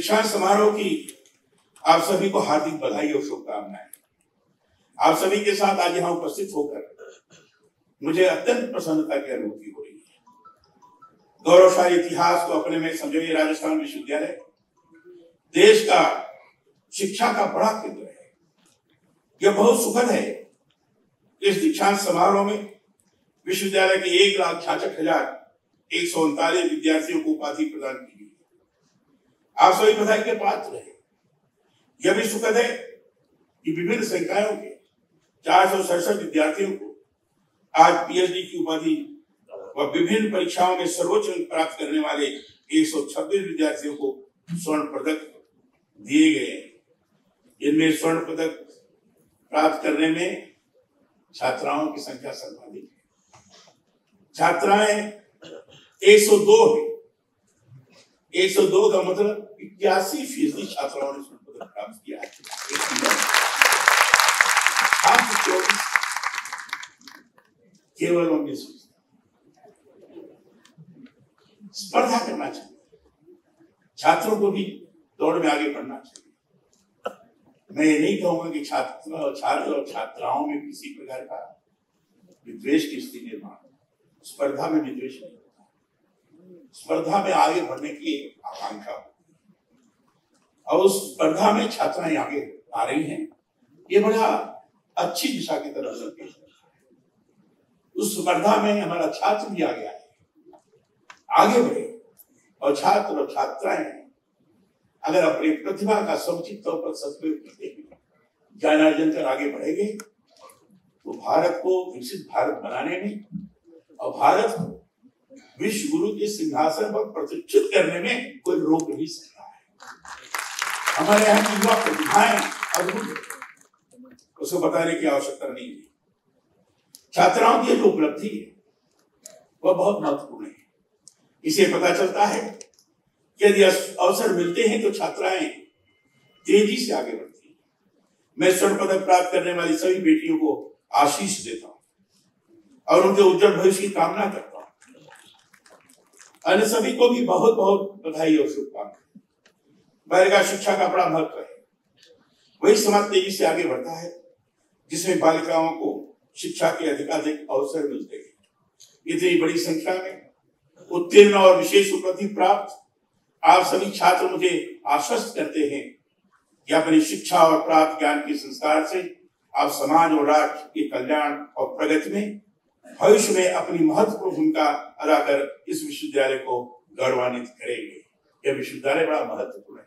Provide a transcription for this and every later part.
दीक्षांत समारोह की आप सभी को हार्दिक बधाई और शुभकामनाएँ। आप सभी के साथ आज यहाँ उपस्थित होकर मुझे अत्यंत प्रसन्नता की अनुभूति हो रही है। गौरवशाली इतिहास को अपने में समझे राजस्थान विश्वविद्यालय, देश का शिक्षा का बड़ा केंद्र है। यह बहुत सुखद है इस दीक्षांत समारोह में विश्वविद्यालय के एक लाख छाछठ हज़ार एक सौ उनतालीस विद्यार्थियों को उपाधि प्रदान की आप सभी बधाई के पात्र है यह भी सुखद है कि विभिन्न संकायों के चार सौ सड़सठ विद्यार्थियों को आज पीएचडी की उपाधि व विभिन्न परीक्षाओं में सर्वोच्च अंक प्राप्त करने वाले 126 विद्यार्थियों को स्वर्ण पदक दिए गए हैं। इनमें स्वर्ण पदक प्राप्त करने में छात्राओं की संख्या सर्वाधिक है। छात्राएँ 102 है। 102 का मतलब इक्यासी फ़ीसदी छात्राओं ने स्वर्ण पदक प्राप्त किया है। चौबीस केवल उन्नीस स्पर्धा करना चाहिए। छात्रों को भी दौड़ में आगे बढ़ना चाहिए। मैं ये नहीं कहूँगा कि छात्र छात्र और छात्राओं में किसी प्रकार का विद्वेश की स्थिति निर्माण स्पर्धा में विद्वेश नहीं। स्पर्धा में आगे बढ़ने की आकांक्षा और उस स्पर्धा में छात्राएँ आगे आ रही हैं। ये बड़ा अच्छी दिशा की तरफ़ संकेत उस स्पर्धा में हमारा छात्र भी आ गया है आगे बढ़े। और छात्र और छात्राएँ अगर अपनी प्रतिभा का समुचित तौर पर सदुपयोग करते हुए ज्ञानार्जन कर आगे बढ़ेंगे तो भारत को विकसित भारत बनाने में और भारत को विश्व गुरु के सिंहासन पर प्रतिष्ठित करने में कोई रोक नहीं सकता है। हमारे यहाँ की युवा प्रतिभाएँ अद्भुत उसको बताने की आवश्यकता नहीं है। छात्राओं की जो उपलब्धि है, वह बहुत महत्वपूर्ण है। इसे पता चलता है कि यदि अवसर मिलते हैं तो छात्राएँ तेज़ी से आगे बढ़ती हैं। मैं स्वर्ण पदक प्राप्त करने वाली सभी बेटियों को आशीष देता हूँ और उनके उज्जवल भविष्य की कामना करता हूँ। अन्य सभी को भी बहुत बहुत बधाई और शुभकामनाएँ बालिका शिक्षा का बड़ा महत्व है वही समाज तेज़ी से आगे बढ़ता है जिसमें बालिकाओं को शिक्षा के अधिकाधिक अवसर मिलते हैं इतनी बड़ी संख्या में उत्तीर्ण और विशेष उपलब्धि प्राप्त आप सभी छात्र मुझे आश्वस्त करते हैं कि अपनी शिक्षा और प्राप्त ज्ञान के संस्कार से आप समाज और राष्ट्र के कल्याण और प्रगति में भविष्य में अपनी महत्वपूर्ण भूमिका अदा कर इस विश्वविद्यालय को गौरवान्वित करेंगे। यह विश्वविद्यालय बड़ा महत्वपूर्ण है।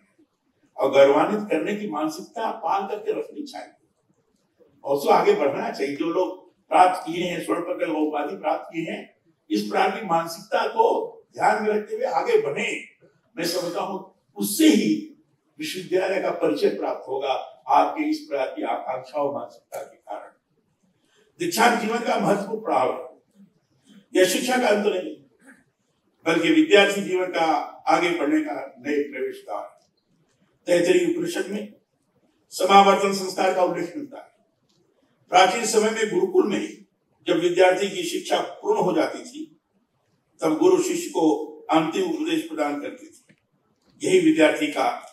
और गौरवान्वित करने की मानसिकता पाल करके रखनी चाहिए। और उसको आगे बढ़ना चाहिए। जो लोग प्राप्त किए हैं स्वर्ण पदक उपाधि प्राप्त किए हैं, इस प्रकार की मानसिकता को ध्यान में रखते हुए आगे बढ़े। मैं समझता हूँ उससे ही विश्वविद्यालय का परिचय प्राप्त होगा। आपके इस प्रकार की आकांक्षा और मानसिकता के कारण। दीक्षांत जीवन का महत्वपूर्ण पड़ाव है। यह शिक्षा का अंत नहीं, बल्कि विद्यार्थी जीवन का आगे बढ़ने का नए प्रवेश द्वार तैतरी उपनिषद में समावर्तन संस्कार का उल्लेख मिलता है। प्राचीन समय में गुरुकुल में जब विद्यार्थी की शिक्षा पूर्ण हो जाती थी, तब गुरु शिष्य को अंतिम उपदेश प्रदान करती थी। यही विद्यार्थी का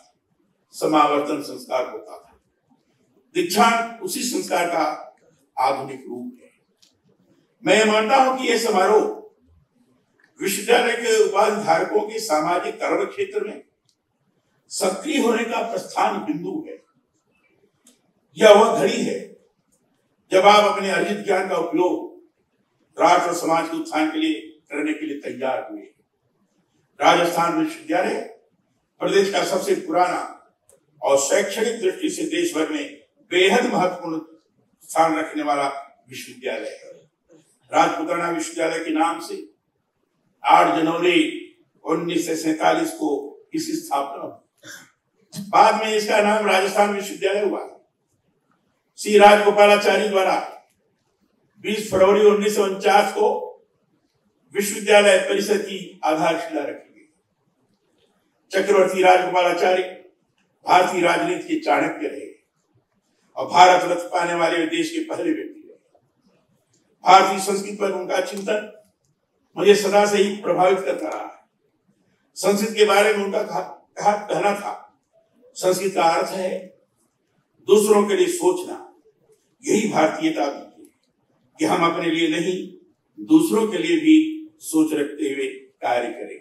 समावर्तन संस्कार होता था। दीक्षांत उसी संस्कार का आधुनिक रूप है। मैं मानता हूँ कि यह समारोह विश्वविद्यालय के उपाधि धारकों के सामाजिक कर्म क्षेत्र में सक्रिय होने का प्रस्थान बिंदु है। यह वह घड़ी है जब आप अपने अर्जित ज्ञान का उपयोग राष्ट्र और समाज के उत्थान के लिए करने के लिए तैयार हुए। राजस्थान विश्वविद्यालय प्रदेश का सबसे पुराना और शैक्षणिक दृष्टि से देश भर में बेहद महत्वपूर्ण स्थान रखने वाला विश्वविद्यालय है। राजपुताना विश्वविद्यालय के नाम से 8 जनवरी उन्नीस को इसकी स्थापना बाद में इसका नाम राजस्थान विश्वविद्यालय हुआ। श्री राजगोपालाचार्य द्वारा 20 फरवरी उन्नीस को विश्वविद्यालय परिषद की आधारशिला रखी गई। चक्रवर्ती राजगोपालाचार्य भारतीय राजनीति के चाणक्य रहे। और भारत रत्न पाने वाले देश के पहले व्यक्ति रहे भारतीय संस्कृति पर उनका चिंतन मुझे सदा से ही प्रभावित करता रहा है। संस्कृत के बारे में उनका कहा कहना था, संस्कृत का अर्थ है, दूसरों के लिए सोचना, यही भारतीयता भी है कि हम अपने लिए नहीं, दूसरों के लिए भी सोच रखते हुए कार्य करें